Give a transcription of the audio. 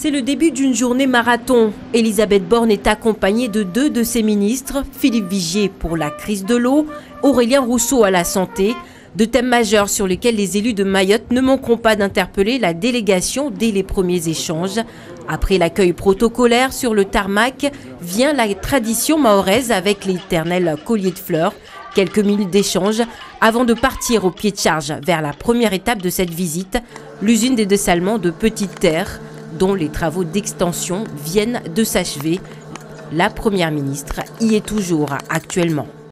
C'est le début d'une journée marathon. Elisabeth Borne est accompagnée de deux de ses ministres, Philippe Vigier pour la crise de l'eau, Aurélien Rousseau à la santé, de thèmes majeurs sur lesquels les élus de Mayotte ne manqueront pas d'interpeller la délégation dès les premiers échanges. Après l'accueil protocolaire sur le tarmac, vient la tradition mahoraise avec l'éternel collier de fleurs. Quelques minutes d'échange avant de partir au pied de charge vers la première étape de cette visite, l'usine des dessalements de Petite Terre dont les travaux d'extension viennent de s'achever. La Première ministre y est toujours actuellement.